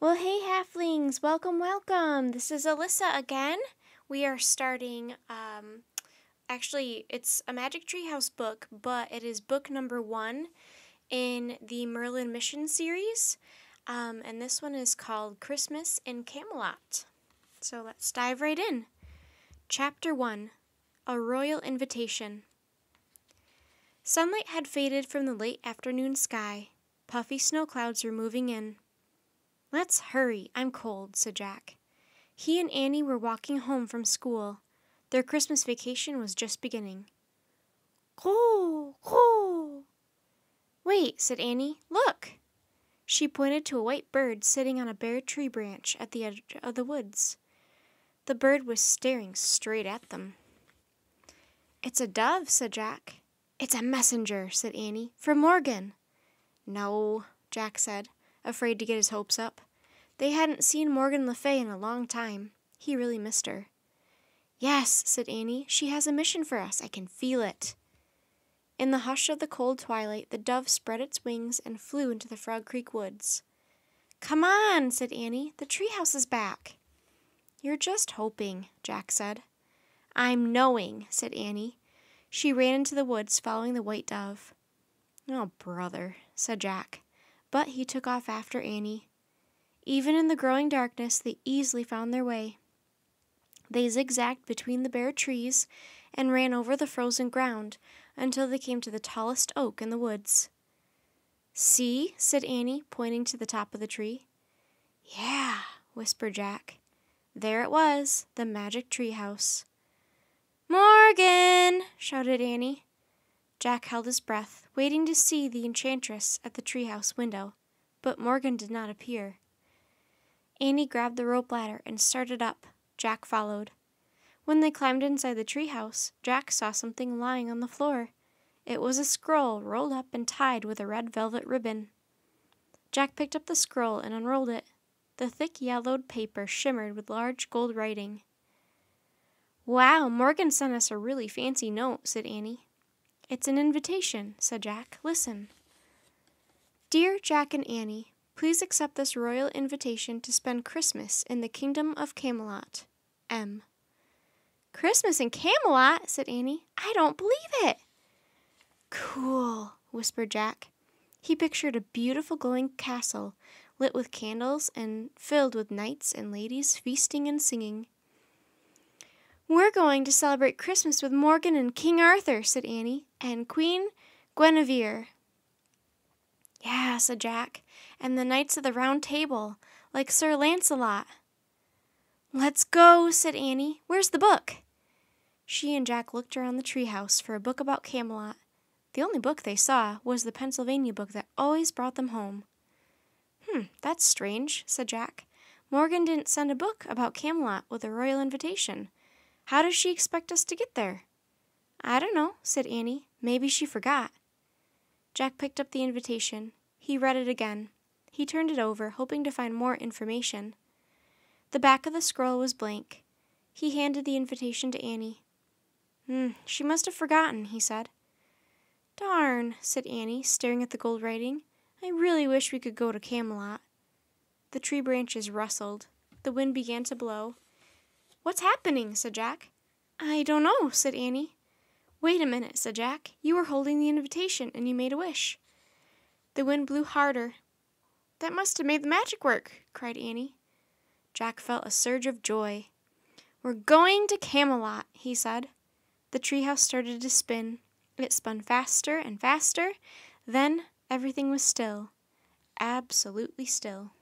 Well, hey, halflings, welcome, welcome. This is Alyssa again. We are starting, um, actually, it's a Magic Treehouse book, but it is book number one in the Merlin Mission series. Um, and this one is called Christmas in Camelot. So let's dive right in. Chapter 1 A Royal Invitation. Sunlight had faded from the late afternoon sky. Puffy snow clouds were moving in. Let's hurry, I'm cold, said Jack. He and Annie were walking home from school. Their Christmas vacation was just beginning. Coo, coo. Wait, said Annie. Look! She pointed to a white bird sitting on a bare tree branch at the edge of the woods. The bird was staring straight at them. It's a dove, said Jack. It's a messenger, said Annie, from Morgan. No, Jack said, afraid to get his hopes up. They hadn't seen Morgan Le Fay in a long time. He really missed her. Yes, said Annie, she has a mission for us. I can feel it. In the hush of the cold twilight, the dove spread its wings and flew into the Frog Creek woods. Come on, said Annie. The treehouse is back. You're just hoping, Jack said. I'm knowing, said Annie. She ran into the woods, following the white dove. Oh, brother, said Jack, but he took off after Annie. Even in the growing darkness, they easily found their way. They zigzagged between the bare trees and ran over the frozen ground until they came to the tallest oak in the woods. See, said Annie, pointing to the top of the tree. Yeah, whispered Jack. There it was, the magic tree house. Morgan! shouted Annie. Jack held his breath, waiting to see the enchantress at the treehouse window, but Morgan did not appear. Annie grabbed the rope ladder and started up. Jack followed. When they climbed inside the treehouse, Jack saw something lying on the floor. It was a scroll rolled up and tied with a red velvet ribbon. Jack picked up the scroll and unrolled it. The thick yellowed paper shimmered with large gold writing. Wow, Morgan sent us a really fancy note, said Annie. It's an invitation, said Jack. Listen. Dear Jack and Annie, please accept this royal invitation to spend Christmas in the kingdom of Camelot. M. Christmas in Camelot, said Annie. I don't believe it. Cool, whispered Jack. He pictured a beautiful glowing castle lit with candles and filled with knights and ladies feasting and singing. We're going to celebrate Christmas with Morgan and King Arthur, said Annie, and Queen Guinevere. Yeah, said Jack, and the Knights of the Round Table, like Sir Lancelot. Let's go, said Annie. Where's the book? She and Jack looked around the treehouse for a book about Camelot. The only book they saw was the Pennsylvania book that always brought them home. Hmm, that's strange, said Jack. Morgan didn't send a book about Camelot with a royal invitation. How does she expect us to get there? I don't know, said Annie. Maybe she forgot. Jack picked up the invitation. He read it again. He turned it over, hoping to find more information. The back of the scroll was blank. He handed the invitation to Annie. Hmm, she must have forgotten, he said. Darn, said Annie, staring at the gold writing. I really wish we could go to Camelot. The tree branches rustled. The wind began to blow. What's happening? said Jack. I don't know, said Annie. Wait a minute, said Jack. You were holding the invitation and you made a wish. The wind blew harder. That must have made the magic work, cried Annie. Jack felt a surge of joy. We're going to Camelot, he said. The treehouse started to spin. It spun faster and faster. Then everything was still. Absolutely still.